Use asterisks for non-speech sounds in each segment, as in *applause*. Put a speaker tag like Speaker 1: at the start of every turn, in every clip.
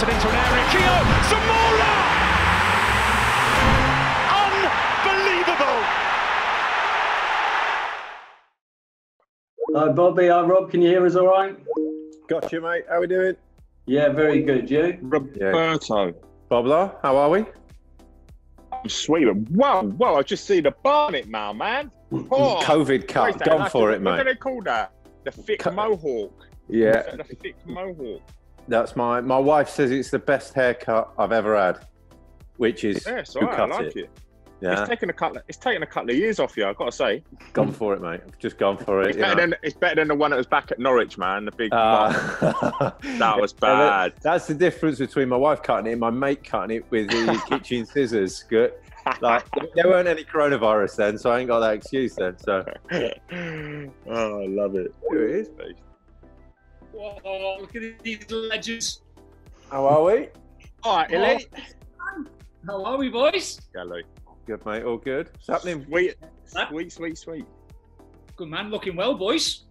Speaker 1: Cuts it into an area. Keogh Zamora! Unbelievable!
Speaker 2: Hi, Bobby. Hi, Rob. Can you hear us all right?
Speaker 3: Got you, mate. How we doing?
Speaker 2: Yeah, very good. You?
Speaker 4: Roberto.
Speaker 3: Bobla, how are we?
Speaker 4: I'm sweet. Wow, wow, I just see the Barnet now, man. Mm, oh,
Speaker 3: COVID cut. Gone for
Speaker 4: the-
Speaker 3: it,
Speaker 4: What do they call that? The thick
Speaker 3: Cut-
Speaker 4: mohawk.
Speaker 3: Yeah,
Speaker 4: The thick mohawk.
Speaker 3: That's my my wife says it's the best haircut I've ever had, which is
Speaker 4: Yeah, it's
Speaker 3: who
Speaker 4: all right. I
Speaker 3: cut
Speaker 4: like
Speaker 3: it.
Speaker 4: it.
Speaker 3: Yeah,
Speaker 4: It's taken a couple. It's taken a couple of years off you. I've got to say.
Speaker 3: gone for it, mate. I've just gone for it.
Speaker 4: It's better
Speaker 3: know.
Speaker 4: than it's better than the one that was back at Norwich, man. The big.
Speaker 3: Uh, *laughs*
Speaker 4: That was bad.
Speaker 3: That's the difference between my wife cutting it and my mate cutting it with the *laughs* kitchen scissors. Good. Like *laughs* there weren't any coronavirus then, so I ain't got that excuse then. So
Speaker 4: oh, I love it.
Speaker 3: here it is.
Speaker 5: Whoa, look at these legends.
Speaker 3: How are we?
Speaker 4: All right, Elite.
Speaker 5: How are we, boys?
Speaker 4: Hello.
Speaker 3: Good, mate. All good. What's happening?
Speaker 4: Sweet, sweet, sweet, sweet.
Speaker 5: Good man, looking well, boys.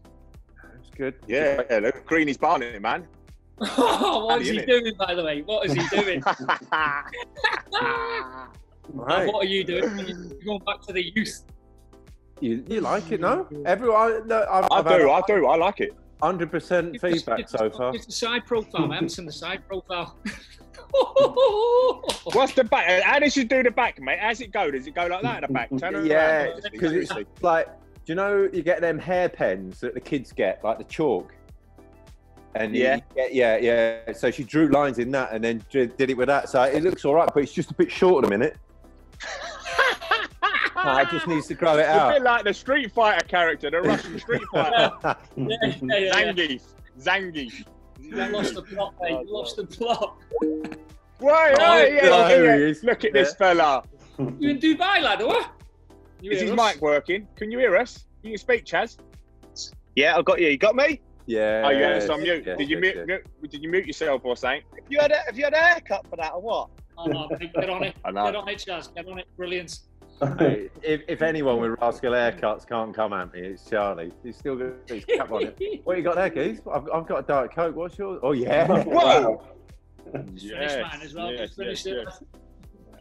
Speaker 3: It's good.
Speaker 4: Yeah, look, Greeny's Barnet, man. *laughs*
Speaker 5: what is he
Speaker 4: innit?
Speaker 5: doing, by the way? What is he *laughs* doing?
Speaker 3: Right.
Speaker 5: And what are you doing? You're going back to the youth.
Speaker 3: You, you like it, no? Everyone, no, I've,
Speaker 4: I
Speaker 3: I've had
Speaker 4: do, I do, I like it.
Speaker 3: Hundred percent feedback
Speaker 5: it's the-
Speaker 3: so far.
Speaker 5: It's the side profile. I haven't seen the side profile. *laughs*
Speaker 4: What's the back? How does you do the back, mate? How's it go? Does it go like that in the back? Turn
Speaker 3: Yeah, because it's like, do you know you get them hairpens that the kids get, like the chalk? And
Speaker 4: Yeah.
Speaker 3: get- yeah, yeah. So she drew lines in that and then did did it with that. So it looks all right, but it's just a bit short at a minute. Oh, I just needs to grow it
Speaker 4: It's a
Speaker 3: out.
Speaker 4: bit like the Street Fighter character, the Russian Street *laughs* Fighter.
Speaker 5: yeah, yeah, yeah, yeah.
Speaker 4: Zangief. Zangief.
Speaker 5: You lost the plot, mate. You lost the plot.
Speaker 4: Right,
Speaker 3: Oh,
Speaker 4: right, yeah, yeah. Look at this fella.
Speaker 5: You in Dubai, lad, or? You
Speaker 4: Is his
Speaker 5: us?
Speaker 4: mic working? Can you hear us? You can speak, Chaz.
Speaker 6: Yeah, I got you. You got me?
Speaker 3: yeah.
Speaker 4: Oh, you had us on mute.
Speaker 3: yes,
Speaker 4: Did you
Speaker 3: yes,
Speaker 4: mute?
Speaker 3: yes.
Speaker 4: Did you mute yourself or something?
Speaker 6: Have you had a, have you had a haircut for that or what?
Speaker 5: Oh, no, get on it. *laughs*
Speaker 4: I know.
Speaker 5: Get on it, Chaz. Get on it. Brilliant. *laughs*
Speaker 3: Hey, if, if anyone with rascal haircuts can't come at me, it's Charlie. He's still got his cap on it. *laughs* What you got there, Keith? I've, I've got a Diet Coke. What's yours? Oh, yeah. *laughs*
Speaker 4: Whoa!
Speaker 5: Just finished as well.
Speaker 4: yes,
Speaker 5: Just finished
Speaker 4: yes,
Speaker 5: it.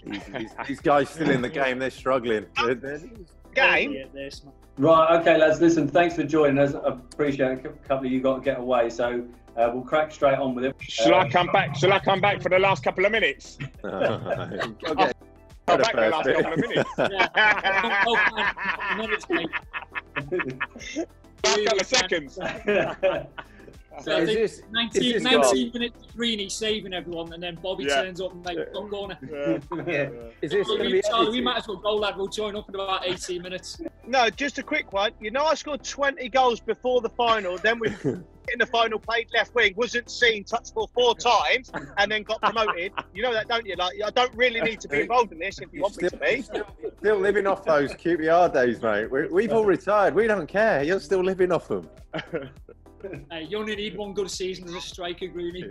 Speaker 4: yes.
Speaker 3: These, these- these guys still in the game. They're struggling. They're- they're-
Speaker 6: Game?
Speaker 5: Yeah, this, man.
Speaker 2: Right. Okay, lads. Listen. Thanks for joining us. I appreciate a couple of you got to get away, so uh, we'll crack straight on with it.
Speaker 4: Shall I come back? Shall I come back for the last couple of minutes?
Speaker 3: Okay.
Speaker 4: Oh, Come back for the last couple of minutes.
Speaker 5: Yeah. *laughs* Oh, man, couple of minutes, mate.
Speaker 4: Last couple seconds. *laughs*
Speaker 5: So
Speaker 3: Is this-
Speaker 5: 19,
Speaker 3: is this
Speaker 5: 19 minutes to Greeny saving everyone, and then Bobby
Speaker 4: Yeah.
Speaker 5: turns up and makes a top corner. *laughs*
Speaker 6: Yeah.
Speaker 3: Is this going to
Speaker 5: We,
Speaker 3: be
Speaker 5: Charlie, we might as well go, lad. We'll join up in about 18 minutes.
Speaker 6: No, just a quick one. You know, I scored 20 goals before the final. Then we *laughs* in the final played left wing, wasn't seen, touched ball four times, and then got promoted. You know that, don't you? Like, I don't really need to be involved in this if you want me to be.
Speaker 3: Still, still living off those QPR days, mate. We, we've all retired. We don't care. You're still living off them. *laughs* *laughs*
Speaker 5: Uh, you only need one good season as a striker, Greeny. *laughs* *laughs*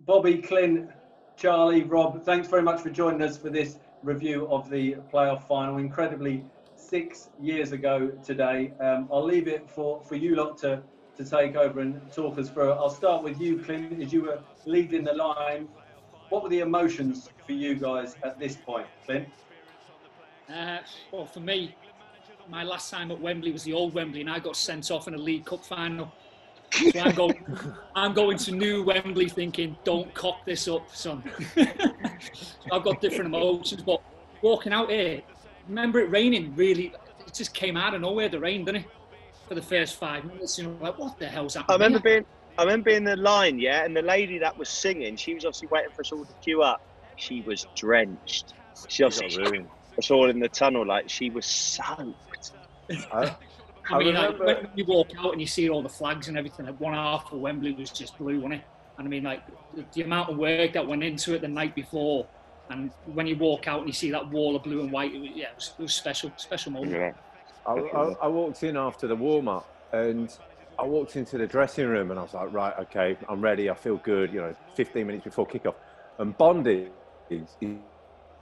Speaker 2: Bobby, Clint, Charlie, Rob, thanks very much for joining us for this review of the playoff final. Incredibly, six years ago today. Um, I'll leave it for, for you lot to, to take over and talk us through. I'll start with you, Clint, as you were leading the line. What were the emotions for you guys at this point, Clint?
Speaker 5: Uh, well, for me, my last time at Wembley was the old Wembley, and I got sent off in a League Cup final. So *laughs* I'm going, I'm going to new Wembley thinking, don't cock this up, son. *laughs* so I've got different emotions, but walking out here, remember it raining really, it just came out of nowhere, the rain, didn't it? For the first five minutes, you know, like, what the hell's happening?
Speaker 6: I remember
Speaker 5: here?
Speaker 6: being, I remember being in the line, yeah, and the lady that was singing, she was obviously waiting for us all to queue up. She was drenched. She obviously was all in the tunnel, like she was soaked.
Speaker 3: I,
Speaker 5: I mean, like, when you walk out and you see all the flags and everything, like one half of Wembley was just blue, wasn't it? And I mean, like the, the amount of work that went into it the night before, and when you walk out and you see that wall of blue and white, it was, yeah, it was, it was special, special moment.
Speaker 4: Yeah.
Speaker 3: I, I, I walked in after the warm up and I walked into the dressing room and I was like, right, okay, I'm ready. I feel good. You know, 15 minutes before kickoff. And Bondi, he, he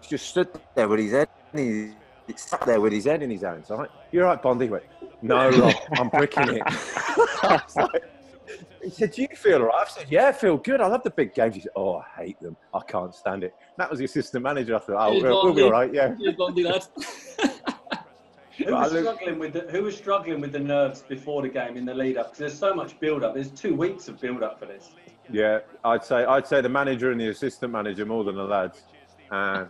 Speaker 3: just stood there with his head. He, he sat there with his head in his hands. I'm like, you're right, Bondi. He went, no, Rob, *laughs* I'm bricking it. *laughs* Like, He said, "Do you feel all right?" I said, "Yeah, I feel good. I love the big games." He said, "Oh, I hate them. I can't stand it." That was the assistant manager. I thought, "Oh, we'll, we'll be all right." Yeah.
Speaker 5: Cheers, Bondi, lad. *laughs*
Speaker 2: Who was struggling with the Who was struggling with the nerves before the game in the lead up? Because there's so much build up. There's two weeks of build up for this.
Speaker 3: Yeah, I'd say I'd say the manager and the assistant manager more than the lads. And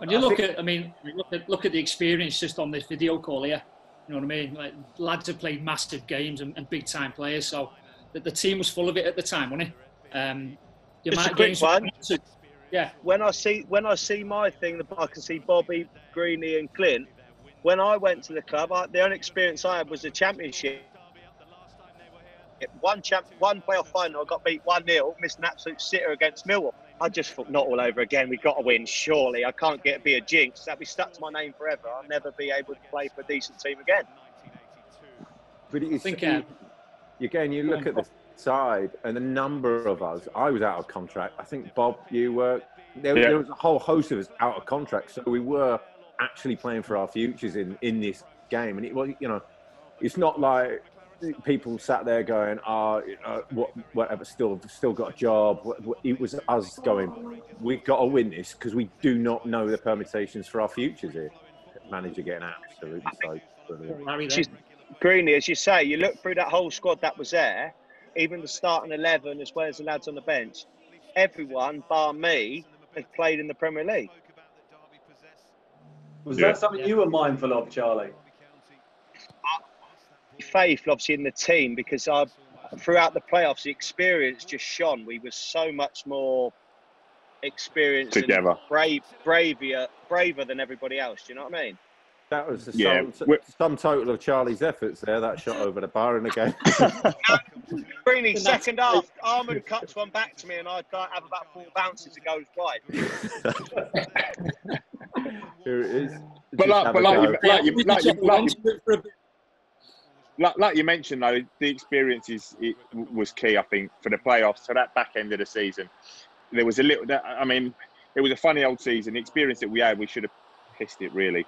Speaker 5: And you
Speaker 3: I
Speaker 5: look
Speaker 3: think-
Speaker 5: at, I mean, look at look at the experience just on this video call here. You know what I mean? Like lads have played massive games and, and big time players, so the, the team was full of it at the time, wasn't it? Um,
Speaker 6: Just a quick one.
Speaker 5: Yeah,
Speaker 6: when I see when I see my thing, I can see Bobby, Greeny, and Clint. When I went to the club, I, the only experience I had was the championship. One champ, one playoff final, I got beat one 0 missed an absolute sitter against Millwall. I just thought, not all over again. We've got to win, surely. I can't get be a jinx. That'll be stuck to my name forever. I'll never be able to play for a decent team again.
Speaker 3: but you,
Speaker 5: think,
Speaker 3: you, again, you look at the side and the number of us. I was out of contract. I think Bob, you were. There,
Speaker 4: Yeah.
Speaker 3: there was a whole host of us out of contract, so we were actually playing for our futures in in this game. And it was, you know, it's not like people sat there going, "Ah, uh, what, whatever, still, still got a job." What- what- It was us going, "We've got to win this because we do not know the permutations for our futures here." Manager getting absolutely so brilliant.
Speaker 5: Larry there.
Speaker 6: She's- Greeny, as you say, you look through that whole squad that was there, even the starting 11 as well as the lads on the bench, everyone, bar me, has played in the Premier League.
Speaker 2: Was
Speaker 4: Yeah.
Speaker 2: that something you were mindful of, Charlie?
Speaker 6: Faith, obviously, in the team because I, throughout the playoffs, the experience just shone. We were so much more experienced
Speaker 4: Together.
Speaker 6: and brave, braver, braver than everybody else. Do you know what I mean?
Speaker 3: That was the
Speaker 4: Yeah,
Speaker 3: sum, sum total of Charlie's efforts there. That shot over the bar in the game. *laughs*
Speaker 6: Greeny, second half, Armand cuts one back to me, and I have about four bounces to go wide.
Speaker 3: Here it is.
Speaker 4: But
Speaker 3: Just
Speaker 4: like- but like you- like you- like you- like
Speaker 5: onto it for a bit.
Speaker 4: Like, like you mentioned though, the experience is it was key. I think for the playoffs, to that back end of the season, there was a little. I mean, it was a funny old season. The experience that we had, we should have pissed it really.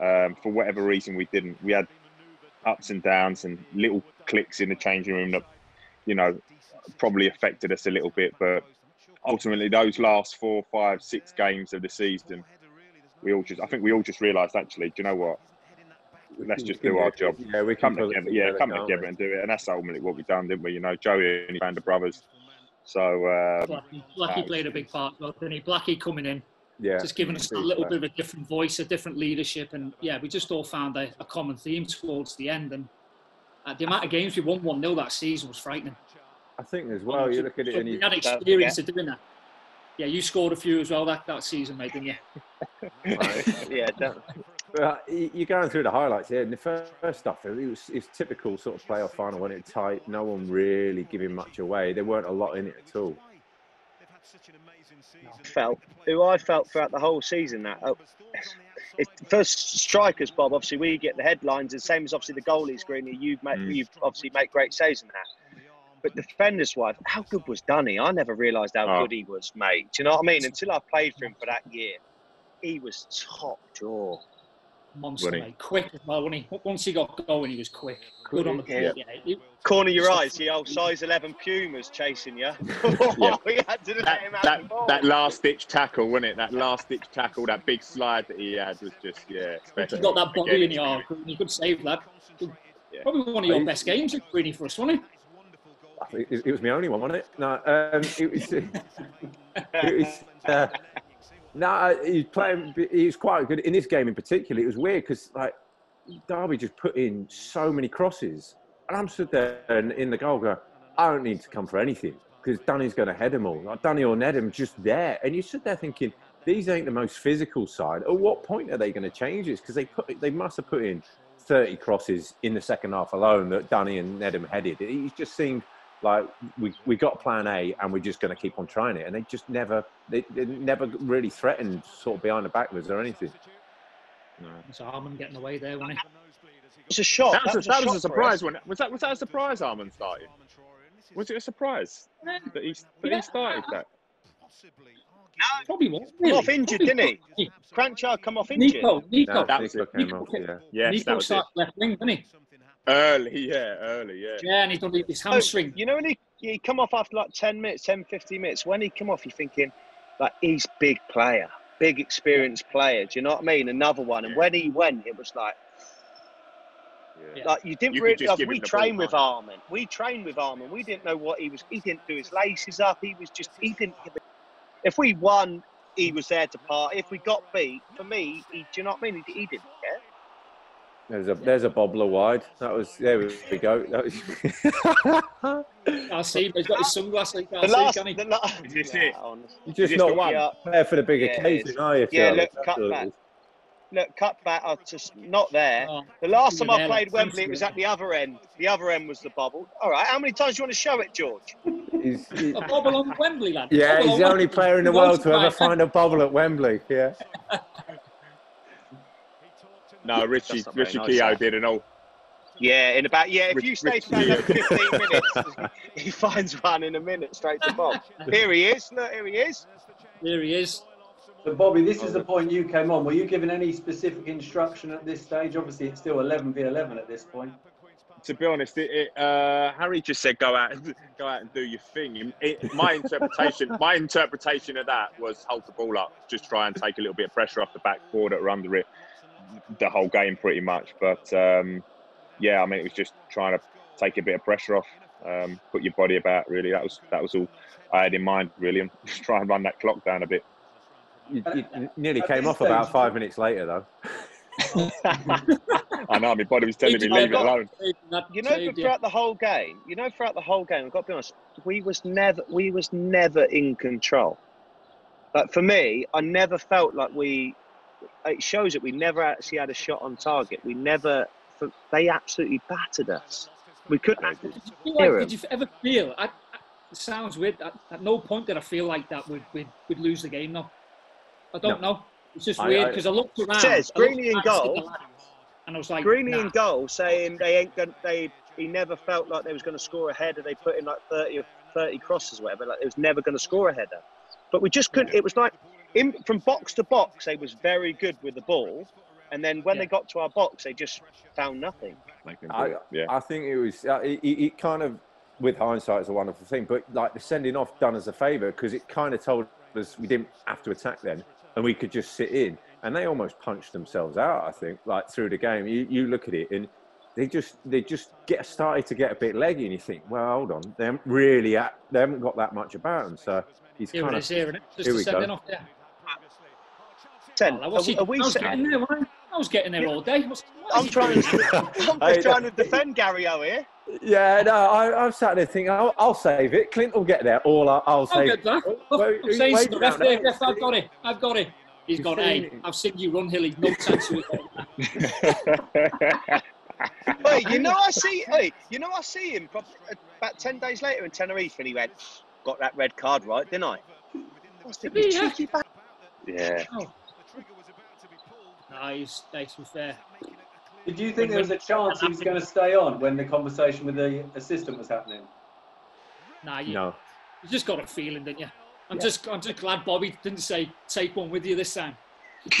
Speaker 4: Um, for whatever reason, we didn't. We had ups and downs and little clicks in the changing room that, you know, probably affected us a little bit. But ultimately, those last four, five, six games of the season, we all just. I think we all just realised actually, do you know what? Let's just do our job
Speaker 3: Yeah, we
Speaker 4: come
Speaker 3: pull
Speaker 4: together. Yeah, come together
Speaker 3: we?
Speaker 4: and do it. And that's ultimately what we've done, didn't we? You know, Joey and his band of brothers. So um,
Speaker 5: Blackie, Blackie played a big part, well, didn't he? Blackie coming in,
Speaker 3: Yeah,
Speaker 5: just giving us a little
Speaker 3: player.
Speaker 5: bit of a different voice, a different leadership, and yeah, we just all found a, a common theme towards the end. And uh, the amount of games we won one 0 that season was frightening.
Speaker 3: I think as well. You look at it and
Speaker 5: we
Speaker 3: you,
Speaker 5: had experience of doing that. Yeah, you scored a few as well that, that season, mate, didn't you? *laughs* *laughs*
Speaker 6: Yeah, don't-
Speaker 3: Well, you're going through the highlights here. And the first stuff, it was it's typical sort of playoff final when it tight. No one really giving much away. There weren't a lot in it at all.
Speaker 6: felt who I felt throughout the whole season that oh, it's first strikers, Bob. Obviously, we get the headlines, and same as obviously the goalies, Greeny. You make
Speaker 4: Mm.
Speaker 6: you obviously make great saves in that. But defenders wise, how good was Dunny? I never realised how
Speaker 4: Oh.
Speaker 6: good he was, mate. Do you know what I mean? Until I played for him for that year, he was top draw.
Speaker 5: Monster,
Speaker 4: Wasn't he?
Speaker 5: mate. Quick as well, wasn't he? Once he got going, he was quick. Good on the ball.
Speaker 6: Yeah.
Speaker 5: Yeah. he-
Speaker 6: Corner your eyes, the old size eleven Pumas chasing you. *laughs*
Speaker 4: Yeah.
Speaker 6: we had to
Speaker 4: that, that, that last ditch tackle, wasn't it? That last ditch tackle, that big slide that he had was just yeah.
Speaker 5: If
Speaker 4: special.
Speaker 5: you got that body
Speaker 4: Again,
Speaker 5: in your arm, you could save that.
Speaker 4: Yeah.
Speaker 5: Probably one of your best games, really, for us, wasn't it?
Speaker 3: I think it, it was my only one, wasn't it? No, um, it was. *laughs* it was uh, no, uh, he's playing. He's quite good in this game in particular. It was weird because like Derby just put in so many crosses, and I'm stood there and in the goal going, I don't need to come for anything because Danny's going to head them all. Like Danny or Nedum just there, and you stood there thinking these ain't the most physical side. At what point are they going to change this? Because they put they must have put in 30 crosses in the second half alone that Danny and Nedum headed. It just seemed like we, we got plan A and we're just going to keep on trying it. And they just never, they, they never really threatened sort of behind the backwards or anything. No.
Speaker 5: So Armand getting away there, wasn't he?
Speaker 6: It's a shot.
Speaker 4: That was, a, that was a
Speaker 6: shot for us.
Speaker 4: surprise. When was that? Was that a surprise? Armand started. Was it a surprise that he that
Speaker 5: Yeah.
Speaker 4: he started that?
Speaker 5: Probably was.
Speaker 6: Come
Speaker 5: Really.
Speaker 6: off injured,
Speaker 5: Probably
Speaker 6: didn't he?
Speaker 5: was.
Speaker 6: Kranjcar come off injured.
Speaker 5: Nico, Nico.
Speaker 3: No,
Speaker 4: that was
Speaker 3: Nico
Speaker 4: it.
Speaker 3: came
Speaker 5: Nico
Speaker 3: off, yeah.
Speaker 4: Yes,
Speaker 5: Nico
Speaker 4: that was it.
Speaker 5: left wing, didn't he?
Speaker 4: Early, yeah, early, yeah.
Speaker 5: Yeah, and he done his
Speaker 6: oh,
Speaker 5: hamstring.
Speaker 6: You know when he, he come off after like 10 minutes, 10, 15 minutes, when he come off, you're thinking, like, he's big player, big experienced player. Do you know what I mean? Another one. And
Speaker 4: Yeah.
Speaker 6: when he went, it was like,
Speaker 5: Yeah.
Speaker 6: like you didn't
Speaker 4: You
Speaker 6: really, like, we
Speaker 4: him
Speaker 6: trained with
Speaker 4: can't
Speaker 6: Armand. We trained with Armand. We didn't know what he was, he didn't do his laces up. He was just, he didn't give a, if we won, he was there to part. If we got beat, for me, he, do you know what I mean? He, he didn't care.
Speaker 3: There's a there's a bobbler wide. That was there we go. That was, *laughs*
Speaker 5: I'll see, but he's got his sunglasses. I'll
Speaker 6: The
Speaker 5: see,
Speaker 6: last,
Speaker 5: can he?
Speaker 6: the last,
Speaker 4: Is this it?
Speaker 6: honest.
Speaker 3: You're just
Speaker 4: Just
Speaker 3: not
Speaker 4: the one?
Speaker 6: Yeah.
Speaker 3: there for the big
Speaker 6: Yeah,
Speaker 3: occasion, are you?
Speaker 6: Yeah, look,
Speaker 3: That's
Speaker 6: cut
Speaker 3: all
Speaker 6: back. Look, cut back, are just not there.
Speaker 5: Oh,
Speaker 6: The last
Speaker 5: You're
Speaker 6: time I played
Speaker 5: like,
Speaker 6: Wembley, it was at the other end. The other end was the bubble. All right, how many times do you want to show it, George?
Speaker 3: He's- he-
Speaker 5: a bobble on Wembley, lad.
Speaker 3: yeah, he's
Speaker 5: on
Speaker 3: the only
Speaker 5: Wembley.
Speaker 3: player in the
Speaker 5: He
Speaker 3: world to ever
Speaker 5: eh?
Speaker 3: find a bobble at Wembley. Yeah. *laughs*
Speaker 4: No, Richie,
Speaker 6: That's
Speaker 4: Richie
Speaker 6: nice,
Speaker 4: Keogh did an all.
Speaker 6: Yeah, in about yeah. If
Speaker 4: Rich-
Speaker 6: you stay for another 15 minutes, *laughs* he finds one in a minute straight to Bob. Here he is. Look, here he is.
Speaker 5: Here he is.
Speaker 2: So, Bobby, this is the point you came on. Were you given any specific instruction at this stage? Obviously, it's still 11 v 11 at this point.
Speaker 4: To be honest, it, it, uh, Harry just said go out, and, go out and do your thing. It, my interpretation, *laughs* my interpretation of that was hold the ball up, just try and take a little bit of pressure off the back four that were under it the whole game pretty much. But um, yeah, I mean, it was just trying to take a bit of pressure off, um, put your body about. Really, that was that was all I had in mind. Really, and *laughs* just try and run that clock down a bit.
Speaker 3: You, you nearly came off about five minutes later, though. *laughs*
Speaker 4: I know my body was telling me leave it alone.
Speaker 6: You know, throughout the whole game, you know, throughout the whole game, I've got to be honest, we was never, we was never in control. Like for me, I never felt like we. It shows that we never actually had a shot on target. We never. They absolutely battered us. We couldn't.
Speaker 5: Did you, feel
Speaker 6: Hear
Speaker 5: like,
Speaker 6: him.
Speaker 5: did you ever feel? I, I, it sounds weird. At, at no point did I feel like that we'd, we'd, we'd lose the game. though. I don't know. It's just
Speaker 3: I-
Speaker 5: weird because I, looked around.
Speaker 6: Says
Speaker 5: I looked
Speaker 6: Greeny in goal.
Speaker 5: and I was like,
Speaker 6: Greeny
Speaker 5: nah.
Speaker 6: in goal saying they ain't going. They he never felt like they was going to score a header. They put in like thirty or thirty crosses, or whatever. Like it was never going to score a header. But we just couldn't. It was like in, from box to box, they was very good with the ball, and then when
Speaker 5: Yeah.
Speaker 6: they got to our box, they just found nothing.
Speaker 3: I,
Speaker 4: yeah.
Speaker 3: I think it was. Uh, it, it it kind of, with hindsight, is a wonderful thing. But like the sending off done us a favour because it kind of told us we didn't have to attack then, and we could just sit in. And they almost punched themselves out. I think, like through the game, you, you look at it and they just they just get started to get a bit leggy, and you think, well, hold on, they haven't really at, they haven't got that much about them. So he's
Speaker 5: Here
Speaker 3: kind
Speaker 5: it
Speaker 3: of
Speaker 5: is, here it is. Just
Speaker 3: Here
Speaker 5: to
Speaker 3: we
Speaker 5: send
Speaker 3: go.
Speaker 5: it off there.
Speaker 6: Ten.
Speaker 5: Oh, well,
Speaker 6: Are,
Speaker 5: he-
Speaker 6: are we?
Speaker 5: I was
Speaker 6: set-
Speaker 5: getting there, man. I was getting there all day. What's,
Speaker 6: I'm trying. To, *laughs* I'm
Speaker 3: Hey,
Speaker 6: just trying to defend Gary O here.
Speaker 3: Yeah, no, I, I'm sat there thinking, I'll, I'll save it. Clint will get there. All I'll, I'll
Speaker 5: I'll
Speaker 3: save
Speaker 5: get that. Look,
Speaker 3: Wait,
Speaker 5: I'm saying to the ref, there, ref, I've got it. I've got it. He's
Speaker 3: You've
Speaker 5: gone,
Speaker 3: seen
Speaker 5: hey,
Speaker 3: it.
Speaker 5: I've seen you run, Hilly. No chance of it. *laughs*
Speaker 6: Hey, you know I see. Hey, you know I see him prob- about ten days later in Tenerife, and he went, "Got that red card right, didn't I?" I was thinking,
Speaker 5: he, yeah?
Speaker 6: cheeky bastard.
Speaker 4: yeah.
Speaker 5: Oh. Nice, nice, to be fair.
Speaker 2: Did you think there was a chance he was going to stay on when the conversation with the assistant was happening?
Speaker 5: Nah, you,
Speaker 3: No.
Speaker 5: you just got a feeling, didn't you? I'm
Speaker 2: Yeah.
Speaker 5: just, I'm just glad Bobby didn't say take one with you this time. *laughs*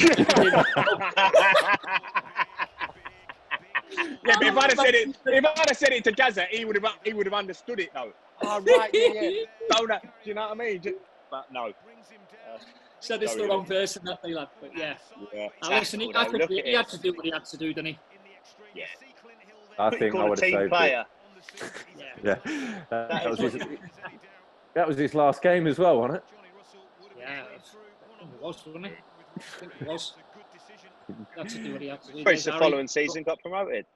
Speaker 4: Yeah, but if I'd have said it, if I'd have said it to Gaza, he would have he would have understood it though. Oh, right, yeah, yeah. *laughs* Don't that, do you know what I mean? Just, but no,
Speaker 5: Said it's the wrong person that they lad. But yeah,
Speaker 4: yeah.
Speaker 5: now, listen, he, I
Speaker 6: Tackle, though,
Speaker 5: think he, he had to do what he had to do, didn't he?
Speaker 6: Yeah.
Speaker 3: I think I would have
Speaker 6: team
Speaker 3: saved
Speaker 6: player.
Speaker 5: Yeah.
Speaker 3: it. *laughs* Yeah. That,
Speaker 6: That
Speaker 3: was his, *laughs* that was his last game as well, wasn't it?
Speaker 5: Yeah, I it was, wasn't it? I think it was. He had to do what he had to do.
Speaker 6: Which
Speaker 5: There's
Speaker 6: the
Speaker 5: Harry.
Speaker 6: following season got promoted.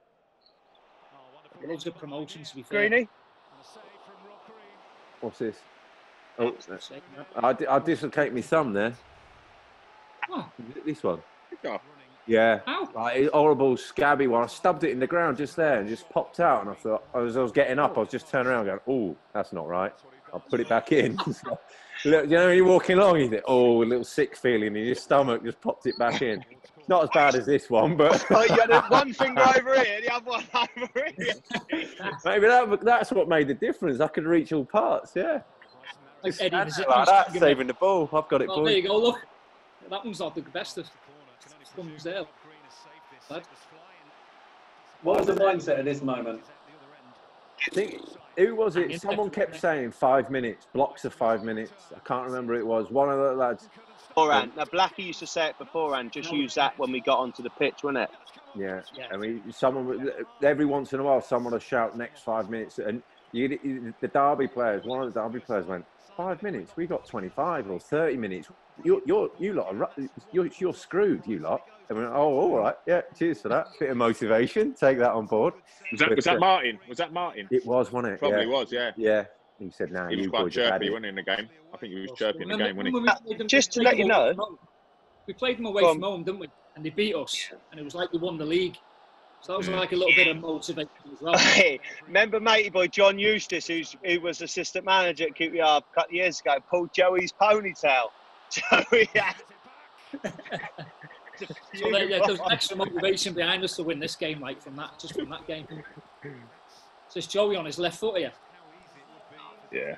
Speaker 5: Loads of promotions, to be fair.
Speaker 6: Greeny.
Speaker 3: What's this? Oh,
Speaker 5: Say that.
Speaker 3: Uh, I, di- I dislocate my thumb there.
Speaker 5: Oh,
Speaker 3: This one. Yeah.
Speaker 5: how?
Speaker 3: Like a horrible scabby one. I stubbed it in the ground just there and just popped out. And I thought, as I was getting up, I was just turning around going, oh, that's not right. I'll put it back in. *laughs* Look, you know, when you're walking along, you think, oh, a little sick feeling in your stomach, just popped it back in. Not as bad as this one, but
Speaker 6: Oh, you had one finger *laughs* over here, the other one *laughs* over here.
Speaker 3: maybe that, that's what made the difference. I could reach all parts, yeah.
Speaker 5: Like
Speaker 3: Just
Speaker 5: Eddie,
Speaker 3: standing like that, saving the ball. I've got it,
Speaker 5: Oh, there you go. Look, that one's not the best of thumbs there. Lad.
Speaker 2: What was the mindset at this moment?
Speaker 3: I think who was it? Someone kept saying five minutes, blocks of five minutes. I can't remember who it was. One of the lads.
Speaker 6: Beforehand. Now, Blackie used to say it beforehand. Just use that when we got onto the pitch, wasn't it?
Speaker 3: Yeah.
Speaker 5: Yeah.
Speaker 3: I mean, someone every once in a while, someone will shout next five minutes, and you, you- the Derby players, one of the Derby players went five minutes. We got twenty-five or thirty minutes. You're, you're you lot, are, you're, you're screwed. You lot. And we went, oh, all right, yeah. Cheers for that. Bit of motivation. Take that on board.
Speaker 4: Was that, was that Martin? Was that Martin?
Speaker 3: It was, wasn't it?
Speaker 4: Probably
Speaker 3: yeah.
Speaker 4: was, yeah.
Speaker 3: Yeah. He said, "Nah,
Speaker 4: He was quite
Speaker 3: boys have had
Speaker 4: chirpy, wasn't he, in the game? I think he was chirpy in the game, wasn't he?
Speaker 5: remember them-
Speaker 6: Just to let you know-
Speaker 5: home. We played them away from home, didn't we? And they beat us, and it was like we won the league. So that was
Speaker 4: Mm.
Speaker 5: like a little bit of motivation as well.
Speaker 6: Hey, remember matey boy John Eustace, who's who was assistant manager at QPR a couple of years ago, pulled Joey's ponytail. *laughs* Joey had *laughs*
Speaker 5: So there, yeah, there's extra motivation behind us to win this game, like from that, just from that game. So it's Joey on his left foot here.
Speaker 4: Yeah.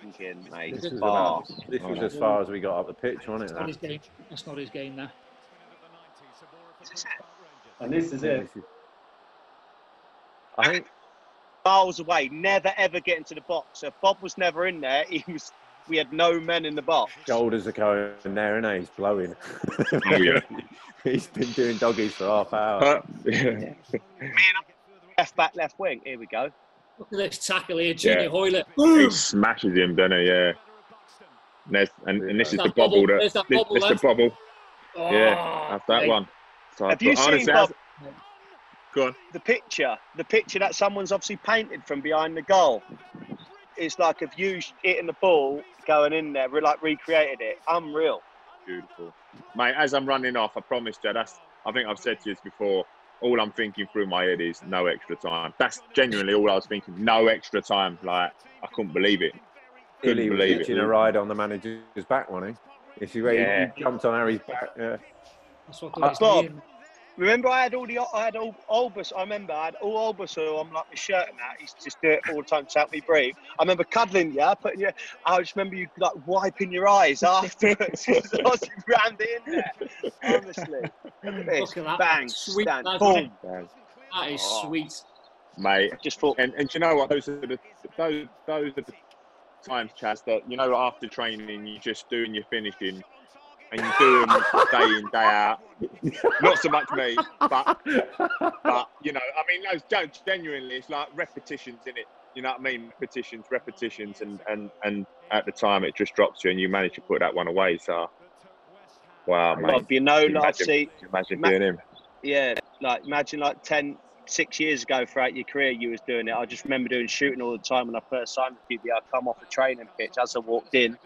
Speaker 6: thinking, mate,
Speaker 3: This was,
Speaker 6: bar.
Speaker 3: about, this was as far as we got up the pitch, wasn't
Speaker 5: That's
Speaker 3: it?
Speaker 5: not
Speaker 3: that?
Speaker 5: his game. That's not his game there.
Speaker 2: And this is it.
Speaker 3: I think
Speaker 6: miles away, never ever get into the box. So if Bob was never in there, *laughs* he was. We had no men in the box.
Speaker 3: shoulders are going there, and he's blowing.
Speaker 4: Oh, yeah. *laughs*
Speaker 3: he's been doing doggies for half hour.
Speaker 4: Uh, yeah. *laughs*
Speaker 6: Left back, left wing. Here we go.
Speaker 5: Look at this tackle here, Junior
Speaker 4: Yeah.
Speaker 5: Hoilett.
Speaker 4: He smashes him, doesn't he? Yeah. And, and, and this is
Speaker 5: That
Speaker 4: the bubble.
Speaker 5: bubble,
Speaker 4: That,
Speaker 5: that
Speaker 4: this,
Speaker 5: bubble,
Speaker 4: this the bubble.
Speaker 5: Oh,
Speaker 4: Yeah, that's that
Speaker 5: mate.
Speaker 4: one. So I
Speaker 6: Have you
Speaker 4: thought-
Speaker 6: seen Bob?
Speaker 4: That's- Go on.
Speaker 6: The picture, the picture that someone's obviously painted from behind the goal. It's like if you hitting the ball, going in there, we like recreated it. Unreal.
Speaker 4: Beautiful. Mate, as I'm running off, I promised you, that's, I think I've said to you this before, all I'm thinking through my head is no extra time. That's genuinely all I was thinking. No extra time. Like, I couldn't believe it. Couldn't
Speaker 3: Illy
Speaker 4: believe
Speaker 3: itching
Speaker 4: it.
Speaker 3: a ride on the manager's back, wasn't he? If he, he-
Speaker 4: Yeah.
Speaker 3: he jumped on Harry's back, yeah.
Speaker 5: That's what he's
Speaker 6: Bob.
Speaker 5: Doing.
Speaker 6: Remember, I had all the, I had all Olbas. I remember I had all Olbas on like my shirt and that. He used to just do it all the time to help me breathe. I remember cuddling you, putting you. I just remember you like wiping your eyes afterwards. 'cause I was rammed it in there. Honestly, look at this.
Speaker 5: Look at that.
Speaker 6: Bang,
Speaker 5: Sweet
Speaker 6: stand,
Speaker 5: lad,
Speaker 6: boom.
Speaker 5: That is
Speaker 6: Oh.
Speaker 5: sweet.
Speaker 4: Mate,
Speaker 6: Just thought,
Speaker 4: And and you know what? Those are the those those are the times, Chaz, that you know after training you're just doing your finishing, and you do them day in day out. Not so much me, but but you know, I mean, those no, genuinely, it's like repetitions in it. You know what I mean? Repetitions, repetitions, and and and at the time it just drops you, and you manage to put that one away. So, wow, mate.
Speaker 6: Bob, you know, like,
Speaker 4: Imagine.
Speaker 6: see,
Speaker 4: Imagine
Speaker 6: Ma-
Speaker 4: doing him.
Speaker 6: yeah, like imagine like 10, six years ago throughout your career you was doing it. I just remember doing shooting all the time when I first signed with QB. I'd come off a training pitch as I walked in.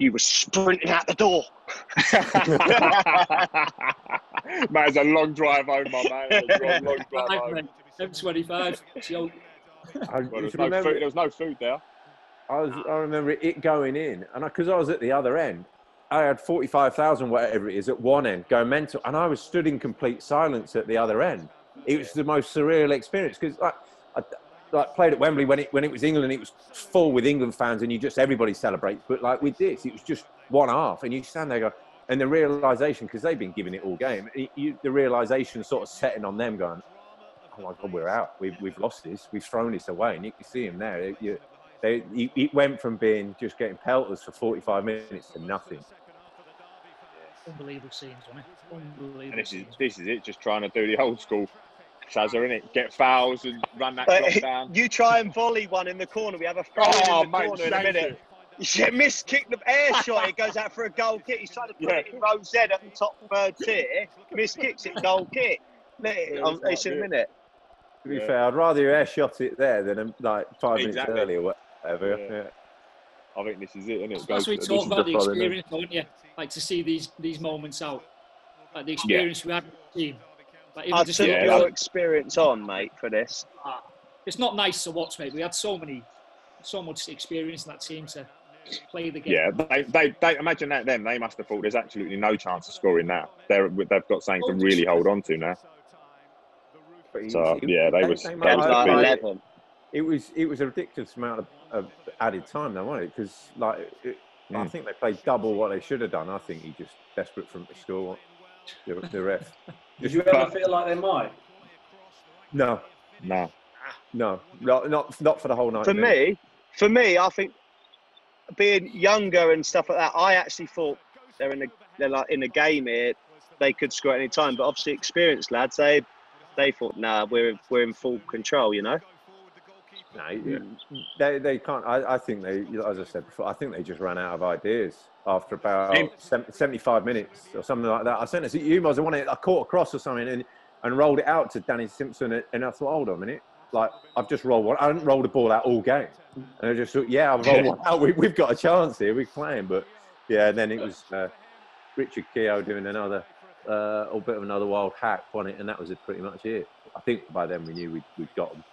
Speaker 6: You were sprinting out the door. *laughs* *laughs*
Speaker 4: Mate, it's a long drive home, my man. Long, long drive home.
Speaker 5: M25.
Speaker 3: I,
Speaker 4: Well, there, was no
Speaker 3: remember-
Speaker 4: food, there was no food there.
Speaker 3: I, was, I remember it going in, and because I, was at the other end, I had 45,000, whatever it is, at one end going mental, and I was stood in complete silence at the other end. It was the most surreal experience because like, I like, played at Wembley when it, when it was England, it was full with England fans, and you just everybody celebrates. But like with this, it was just one half, and you stand there go, and the realization because they've been giving it all game, it, you, the realization sort of setting on them going, oh my god, we're out. We've, we've lost this. We've thrown this away. And you can see him there. It, you, they, it, it went from being just getting pelters for 45 minutes to nothing.
Speaker 5: Unbelievable scenes, wasn't it? Unbelievable
Speaker 4: And this is this is it, just trying to do the old school Shazza, in it? Get fouls and run that
Speaker 6: Uh,
Speaker 4: clock down.
Speaker 6: you try and volley one in the corner. We have a throw
Speaker 4: Oh,
Speaker 6: in the
Speaker 4: mate,
Speaker 6: corner in a minute. *laughs* Yeah, miss kick the air shot. It goes out for a goal kick. He's trying to put
Speaker 4: Yeah.
Speaker 6: it in row Z at the top third tier. Miss kicks it, goal kick. Let it-
Speaker 4: Yeah,
Speaker 6: um, It's in a minute.
Speaker 3: To be
Speaker 4: Yeah.
Speaker 3: fair, I'd rather you air shot it there than um, like five minutes earlier whatever.
Speaker 4: Yeah.
Speaker 3: Yeah.
Speaker 4: I think this is it, isn't it?
Speaker 5: That's we
Speaker 4: Goes-
Speaker 5: talk about the
Speaker 4: fun, isn't
Speaker 5: experience, don't you? Like to see these these moments out. Like the experience we had with the team. Like even
Speaker 6: I
Speaker 5: just
Speaker 6: took
Speaker 4: Yeah,
Speaker 6: your experience on, mate, for this.
Speaker 5: it's not nice to watch, mate. We had so many, so much experience in that team to play the game.
Speaker 4: Yeah, they, they, they imagine that then they must have thought there's absolutely no chance of scoring now. They're they've got something to really hold on to now. So yeah, they was.
Speaker 3: they
Speaker 4: they
Speaker 3: might
Speaker 6: Ten
Speaker 4: was
Speaker 6: like 11.
Speaker 3: It was it was a ridiculous amount of, of added time, though, wasn't it? Because like it, I
Speaker 4: Mm.
Speaker 3: think they played double what they should have done. I think he just desperate for him to score. The, the ref. *laughs*
Speaker 2: Did you ever feel like they might?
Speaker 3: No,
Speaker 4: No.
Speaker 3: no, not not, not for the whole night.
Speaker 6: For me, for me, I think being younger and stuff like that, I actually thought they're in a they're like in a game here, they could score at any time. But obviously, experienced lads, they they thought, nah, we're we're in full control, you know.
Speaker 3: No, they, they can't. I, I think they, as I said before, I think they just ran out of ideas after about
Speaker 4: Em-
Speaker 3: 75 minutes or something like that. I sent it to you, Moz. I wanted, I caught across or something and, and rolled it out to Danny Simpson. And, and I thought, hold on a minute. Like, I've just rolled one. I haven't rolled the ball out all game. And I just thought, yeah, I've rolled one *laughs* out. We, we've got a chance here. We're playing. But yeah, and then it was uh, Richard Keogh doing another, uh, a bit of another wild hack on it. And that was pretty much it. I think by then we knew we'd, we'd got them.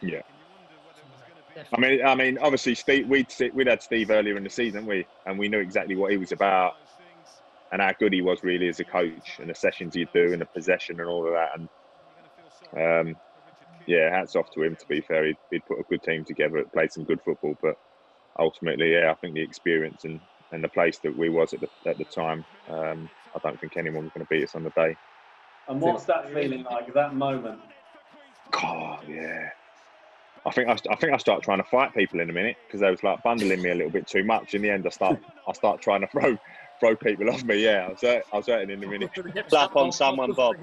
Speaker 4: Yeah. I mean, I mean, obviously, Steve. We'd we'd had Steve earlier in the season, we, and we knew exactly what he was about, and how good he was really as a coach, and the sessions he'd do, and the possession, and all of that. And um, yeah, hats off to him. To be fair, he'd, he'd put a good team together, played some good football, but ultimately, yeah, I think the experience and, and the place that we was at the at the time, um, I don't think anyone was going to beat us on the day.
Speaker 2: And what's that feeling like? That moment.
Speaker 4: God, yeah. I think I, I think I start trying to fight people in a minute because they was like bundling me a little bit too much. In the end, I start I start trying to throw throw people off me. Yeah, I was hurt, I was hurting in a minute.
Speaker 6: Slap on someone, Bob.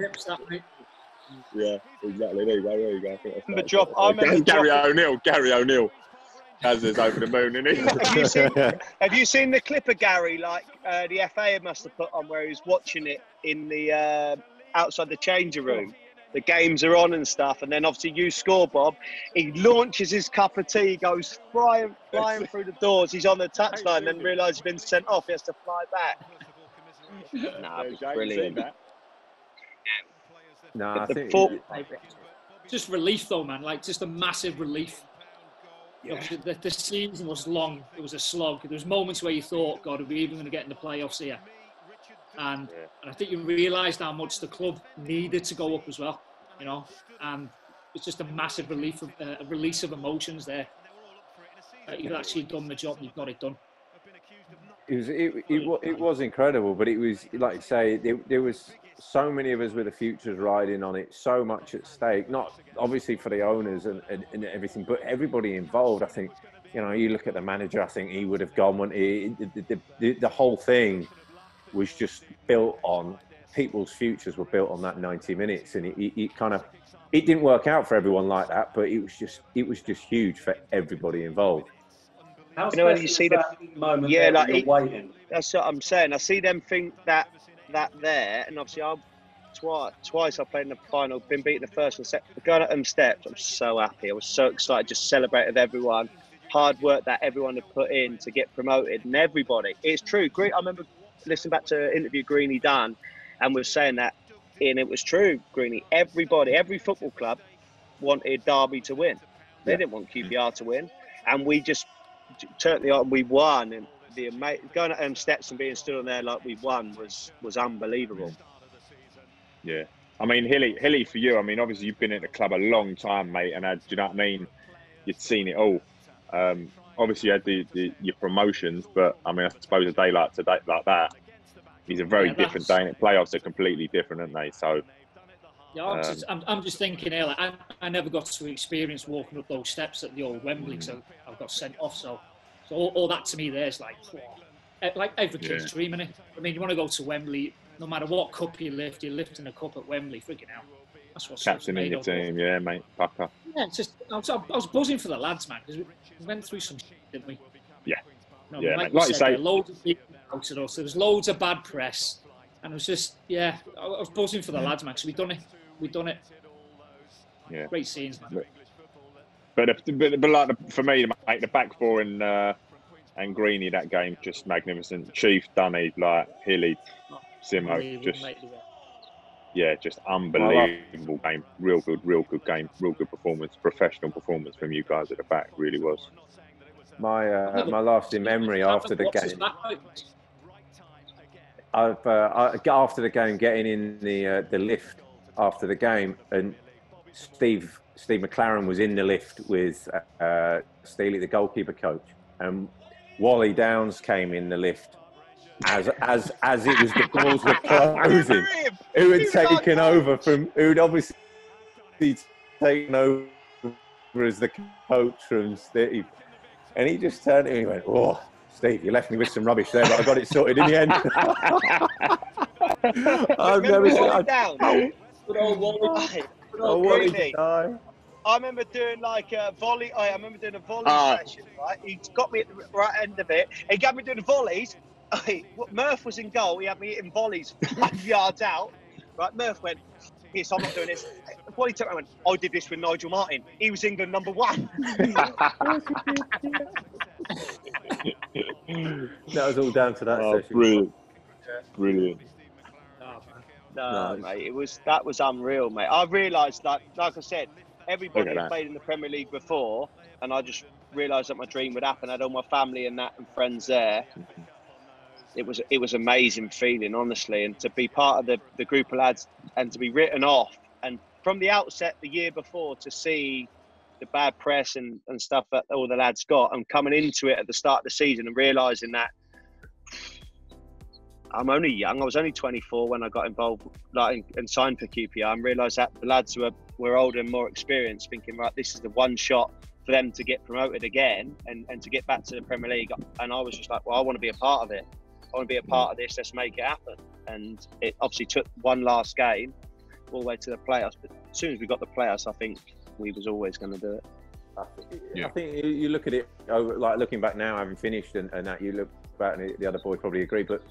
Speaker 4: Yeah, exactly. There you go. There you go. I think I
Speaker 6: Remember
Speaker 4: started-
Speaker 6: drop- I remember
Speaker 4: Gary
Speaker 6: dropping-
Speaker 4: O'Neil. Gary O'Neil. As is over the moon, isn't he?
Speaker 6: have you seen *laughs* Have you seen the clip of Gary like uh, the FA must have put on where he was watching it in the uh, outside the changer room? The games are on and stuff, and then obviously you score, Bob. He launches his cup of tea, goes flying, flying through the doors. He's on the touchline, then realises he's been sent off. He has to fly back. Nah, it was
Speaker 4: There you go, you seen
Speaker 6: brilliant.
Speaker 4: that?
Speaker 3: No, I
Speaker 6: The
Speaker 3: think
Speaker 6: full-
Speaker 5: Just relief, though, man. Like just a massive relief. You know, the, the season was long. It was a slog. There was moments where you thought, God, are we even going to get in the playoffs here? And,
Speaker 4: Yeah.
Speaker 5: and I think you realised how much the club needed to go up as well. You know, and it's just a massive relief, of, uh, a release of emotions there. That you've actually done the job. You've got it done.
Speaker 3: it was it, it, wa- it was incredible but it was like you say there, there was so many of us with the futures riding on it so much at stake not obviously for the owners and, and, and everything but everybody involved i think you know you look at the manager i think he would have gone when he, the, the, the, the whole thing was just built on people's futures were built on that 90 minutes and it, it, it kind of it didn't work out for everyone like that but it was just it was just huge for everybody involved
Speaker 2: How
Speaker 6: You know when
Speaker 2: special
Speaker 6: you
Speaker 2: is
Speaker 6: see the-
Speaker 2: that moment
Speaker 6: Yeah, like it-
Speaker 2: waiting?
Speaker 6: That's what I'm saying. I see them think that that there, and obviously I'm twice twice I played in the final, been beaten the first and second. Going up them steps, I'm so happy. I was so excited, just celebrated everyone, hard work that everyone had put in to get promoted, and everybody. It's true. Green. I remember listening back to an interview Greeny done, and was saying that, and it was true. Greeny, everybody, every football club wanted Derby to win. They
Speaker 3: Yeah.
Speaker 6: didn't want QPR to win, and we just turned the we won and the ama- going at them steps and being stood on there like we won was was unbelievable.
Speaker 4: Yeah. I mean, Hilly, Hilly, for you, I mean, obviously you've been at the club a long time, mate, and uh, do you know what I mean? You'd seen it all. Um, obviously, you had the, the, your promotions, but I mean, I suppose a day like today, like that, is a very
Speaker 5: Yeah,
Speaker 4: different day. And playoffs are completely different, aren't they? So,
Speaker 5: Yeah, I'm,
Speaker 4: Um,
Speaker 5: just, I'm, I'm just thinking here, like, I, I never got to experience walking up those steps at the old Wembley,
Speaker 4: Mm.
Speaker 5: so I got sent off. So, so all, all that to me there is like, whoa. Eh, like every kid's
Speaker 4: Yeah.
Speaker 5: dream, innit? I mean, you want to go to Wembley, no matter what cup you lift, you're lifting a cup at Wembley, freaking out. That's what
Speaker 4: captain in your team, yeah, mate, pucker.
Speaker 5: Yeah, it's just I was, I was buzzing for the lads, man, because we went through some shit, didn't we?
Speaker 4: Yeah.
Speaker 5: No,
Speaker 4: Yeah,
Speaker 5: like,
Speaker 4: Like you say-
Speaker 5: loads of people out at us. There was loads of bad press, and it was just yeah, I, was buzzing for the lads, man, because we done it. We done it.
Speaker 4: Yeah.
Speaker 5: Great scenes, man.
Speaker 4: But, but, but like the, for me, mate, the back four and uh, and Greeny that game just magnificent. Chief, Dunny, like Hilly, Simo, just
Speaker 5: mate.
Speaker 4: yeah, just unbelievable game. Real good, real good game, real good performance, professional performance from you guys at the back. Really was.
Speaker 3: my uh, my lasting memory after the game. I've uh, I, after the game getting in the uh, the lift after the game, and Steve Steve McClaren was in the lift with uh, Steely, the goalkeeper coach, and Wally Downes came in the lift as as as it was the *laughs* doors were closing. Who had taken over from? Who'd obviously taken over as the coach from Steve. And he just turned to me and went, Oh, Steve, you left me with some rubbish there, but I got it sorted in the end. *laughs* I've
Speaker 6: Remember
Speaker 3: never seen. I,
Speaker 6: down?
Speaker 5: Good old Wally.
Speaker 3: I
Speaker 6: old
Speaker 3: wanted
Speaker 6: Greeny.
Speaker 3: to die.
Speaker 6: I remember doing like a volley. I remember doing a volley
Speaker 4: Ah.
Speaker 6: session. Right, he got me at the right end of it. He got me doing the volleys. Aye, Murph was in goal. He had me hitting volleys five *laughs* yards out. Right, Murph went. Yes, I'm not doing this. Wally turned around and went, I did this with Nigel Martyn. He was England number one. *laughs*
Speaker 3: That was all down to that
Speaker 4: oh,
Speaker 3: session.
Speaker 4: brilliant. Brilliant.
Speaker 6: No,
Speaker 3: No, it's-
Speaker 6: mate, it was that was unreal, mate. I realised that, like I said, everybody had played in the Premier League before, and I just realised that my dream would happen. I had all my family and that and friends there. It was it was amazing feeling, honestly, and to be part of the, the group of lads and to be written off, and from the outset the year before to see the bad press and, and stuff that all the lads got, and coming into it at the start of the season and realising that I'm only young. I was only 24 when I got involved like, and- signed for QPR and realised that the lads were, were older and more experienced thinking, right, this is the one shot for them to get promoted again and, and to get back to the Premier League. And I was just like, well, I want to be a part of it. I want to be a part of this. Let's make it happen. And it obviously took one last game all the way to the playoffs. But as soon as we got the playoffs, I think we was always going to do it.
Speaker 3: I think,
Speaker 4: Yeah.
Speaker 3: I think you, you look at it over, like looking back now, having finished, and, and that you look back, and the other boys probably agree. But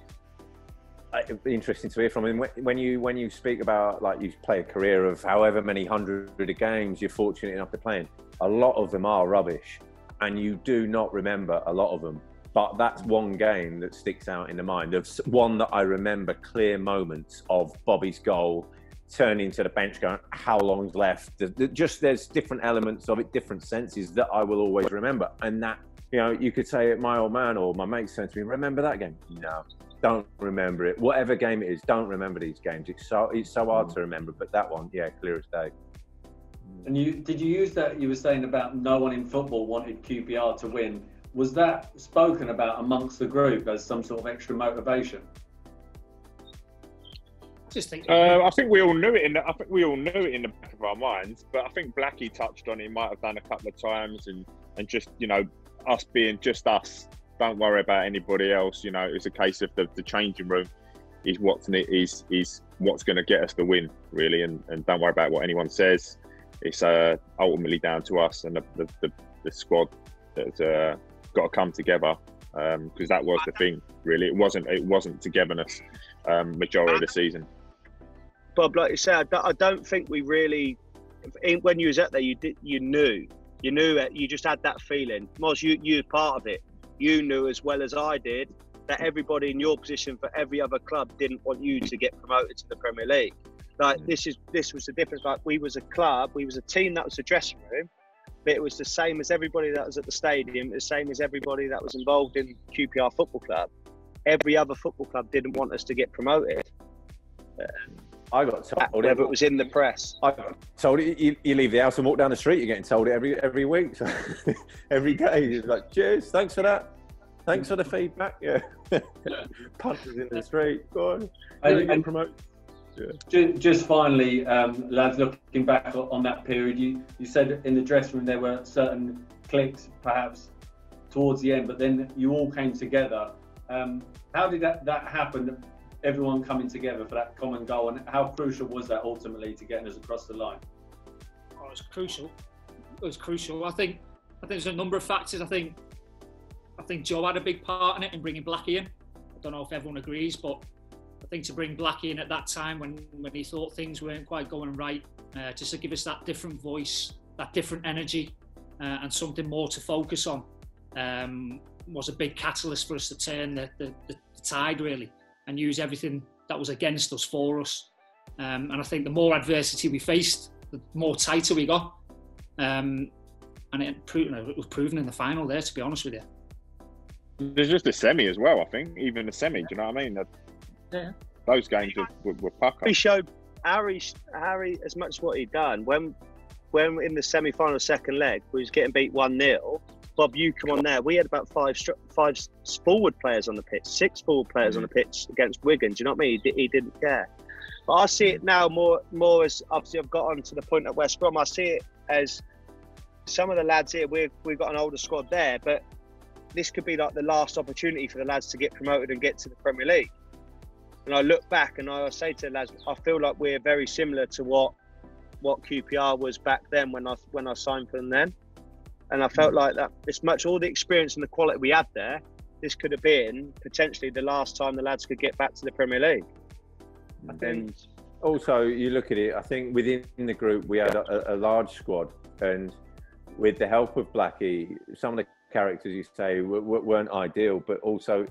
Speaker 3: uh, it'd be interesting to hear from him when, when you when you speak about like you play a career of however many hundred of games you're fortunate enough to play in. A lot of them are rubbish, and you do not remember a lot of them. But that's one game that sticks out in the mind of one that I remember clear moments of Bobby's goal, turning to the bench, going, "How long's left?" Just there's different elements of it, different senses that I will always remember, and that you know you could say my old man or my mate said to me, "Remember that game?" No, don't remember it. Whatever game it is, don't remember these games. It's so it's so hard mm. to remember, but that one, yeah, clear as day.
Speaker 2: And you did you use that you were saying about no one in football wanted QPR to win? Was that spoken about amongst the group as some sort of extra motivation?
Speaker 5: Just think.
Speaker 4: Uh, I think we all knew it in the, I think we all knew it in the back of our minds, but I think Blackie touched on it. Might have done a couple of times, and and just you know us being just us. Don't worry about anybody else. You know, it's a case of the, the changing room is what's is is what's going to get us the win, really, and, and don't worry about what anyone says. It's uh, ultimately down to us and the the, the, the squad that's uh, got to come together because that was the thing. Really, it wasn't it wasn't togetherness um, majority of the season.
Speaker 6: Bob, like you said, I don't, think we really. When you was out there, you did, you knew, you knew it. You just had that feeling. Moz, you you part of it. You knew as well as I did that everybody in your position for every other club didn't want you to get promoted to the Premier League. Like this is this was the difference. Like we was a club, we was a team that was a dressing room, but it was the same as everybody that was at the stadium, the same as everybody that was involved in QPR Football Club. Every other football club didn't want us to get promoted,
Speaker 3: I got told
Speaker 6: whether it was in the press.
Speaker 3: I got told it, you, you leave the house and walk down the street, you're getting told it every every week, so *laughs* every day. It's like, cheers, thanks for that, thanks for the feedback. Yeah, *laughs* punches in the street. Go on,
Speaker 2: And-
Speaker 3: really
Speaker 2: and-
Speaker 3: get promoted.
Speaker 2: Ju- Just finally, um, lads, looking back on that period, you, you said in the dressing room there were certain clicks perhaps towards the end, but then you all came together. Um, how did that, that happen? Everyone coming together for that common goal, and how crucial was that ultimately to getting us across the line?
Speaker 5: Oh, it was crucial. It was crucial. I think. I think there's a number of factors. I think. I think Joe had a big part in it in bringing Blackie in. I don't know if everyone agrees, but I think to bring Blackie in at that time when when he thought things weren't quite going right, uh, just to give us that different voice, that different energy, uh, and something more to focus on, um, was a big catalyst for us to turn the, the, the tide really and use everything that was against us for us. Um, and I think the more adversity we faced, the more tighter we got. Um, and it, you know, it was proven in the final there, to be honest with you.
Speaker 4: There's just a semi as well, I think. Even a semi, do you know what I mean? That-
Speaker 5: Yeah.
Speaker 4: Those games were, were, were pucker.
Speaker 6: Harry showed Harry Harry as much as what he'd done when when in the semi final second leg we was getting beat one 0 Bob, you come on there. We had about five five forward players on the pitch, six forward players on the mm-hmm. pitch against Wigan. Do you know what I mean? He, he didn't care. But I see it now more more as obviously I've got on to the point at West Brom. I see it as some of the lads here. We've we've got an older squad there, but this could be like the last opportunity for the lads to get promoted and get to the Premier League. And I look back and I say to the lads, I feel like we're very similar to what what QPR was back then when I when I signed for them then. And I felt mm. like that as much all the experience and the quality we had there, this could have been potentially the last time the lads could get back to the Premier League.
Speaker 3: I think
Speaker 6: And
Speaker 3: also you look at it. I think within the group we had a, a large squad, and with the help of Blackie, some of the characters you say weren't ideal, but also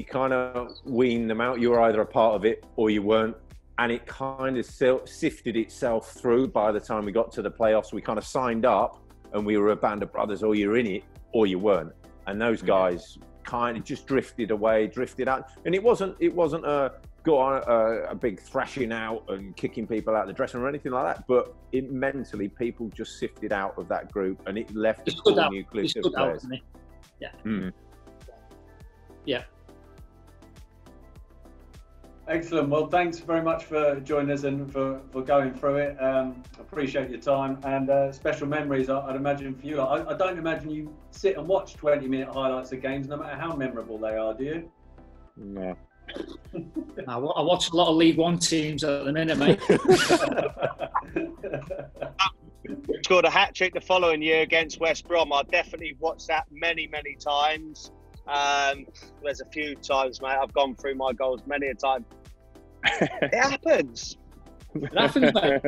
Speaker 3: you kind of wean them out. You were either a part of it or you weren't, and it kind of sil- sifted itself through. By the time we got to the playoffs, we kind of signed up, and we were a band of brothers. Or you're in it, or you weren't. And those guys kind of just drifted away, drifted out, and it wasn't it wasn't a go on a, a big thrashing out and kicking people out of the dressing room or anything like that. But it mentally, people just sifted out of that group, and it left a core nucleus of players.
Speaker 5: didn't?
Speaker 3: Mm.
Speaker 5: Yeah.
Speaker 2: Excellent. Well, thanks very much for joining us and for, for going through it. Um, appreciate your time and uh, special memories, I, I'd imagine, for you. I, I don't imagine you sit and watch 20 minute highlights of games, no matter how memorable they are, do you?
Speaker 4: No. *laughs*
Speaker 5: I, I watch a lot of League One teams at the minute, mate. *laughs*
Speaker 6: scored a hat trick the following year against West Brom. I definitely watched that many, many times. Um, there's a few times, mate. I've gone through my goals many a time. It happens.
Speaker 5: It happens, mate.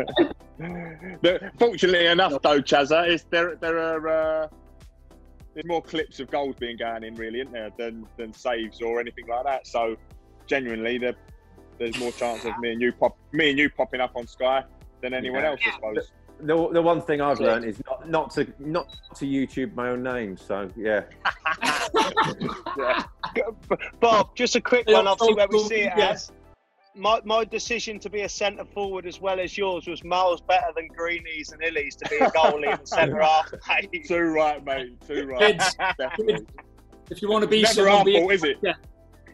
Speaker 5: *laughs*
Speaker 4: But fortunately enough, though, Chazza, is there there are uh, there's more clips of goals being going in, really, isn't there, than than saves or anything like that. So genuinely, there, there's more chance of me and you pop me and you popping up on Sky than anyone
Speaker 3: Yeah.
Speaker 4: else, I suppose.
Speaker 3: The, the one thing I've learned is not, not to not to YouTube my own name. So yeah, *laughs*
Speaker 4: Yeah. *laughs*
Speaker 6: Bob, just a quick
Speaker 5: Yeah,
Speaker 6: one, obviously, where we see it
Speaker 5: yeah.
Speaker 6: as. My, my decision to be a centre forward as well as yours was miles better than Greenies and Illies to be a goalie and *laughs* centre half. mate.
Speaker 4: Too right, mate. Too right.
Speaker 5: Kids,
Speaker 4: Definitely.
Speaker 5: if you want to be
Speaker 4: Never
Speaker 5: someone,
Speaker 4: our
Speaker 5: be,
Speaker 4: fault, is it?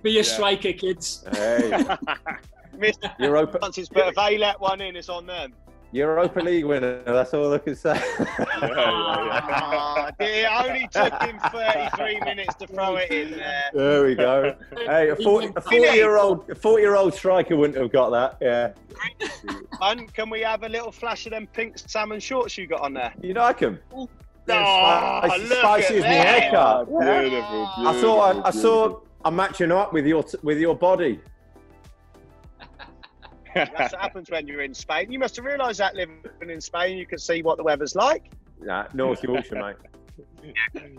Speaker 5: be a
Speaker 4: Yeah.
Speaker 5: striker, kids.
Speaker 3: hey, *laughs*
Speaker 6: Missed
Speaker 3: Europa
Speaker 6: chances, but if they let one in, it's on them.
Speaker 3: Europa League winner. That's all I can say. *laughs*
Speaker 6: Ah, it only took him 33 minutes to throw it in there.
Speaker 3: there we go. Hey, a 40-year-old, a 40 year old striker wouldn't have got that. Yeah,
Speaker 6: And can we have a little flash of them pink salmon shorts you got on there?
Speaker 3: you like him?
Speaker 6: Oh,
Speaker 3: spicy,
Speaker 6: look
Speaker 3: spicy
Speaker 6: at
Speaker 3: as my haircut. Yeah.
Speaker 4: Beautiful,
Speaker 3: I saw. I, I saw. I'm matching up with your with your body.
Speaker 6: That's what happens when you're in Spain. You must have realised that living in Spain, you can see what the weather's like.
Speaker 3: Nah, North Yorkshire, mate. *laughs*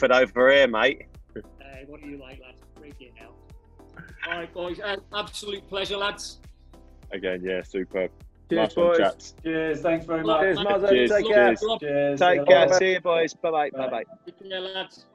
Speaker 6: But over here, mate.
Speaker 5: Hey, what do you like, lads? Freaking hell. All right, boys. Uh, absolute pleasure, lads.
Speaker 4: Again, yeah, superb.
Speaker 3: Cheers,
Speaker 4: nice
Speaker 3: boys.
Speaker 4: chaps.
Speaker 2: Cheers. Thanks very much.
Speaker 3: Cheers, Mazza.
Speaker 4: Cheers,
Speaker 3: Take
Speaker 4: cheers.
Speaker 3: care.
Speaker 2: Cheers.
Speaker 6: Take
Speaker 2: Bye.
Speaker 6: care. See you, boys. Bye bye. Bye bye.
Speaker 5: Take care, lads.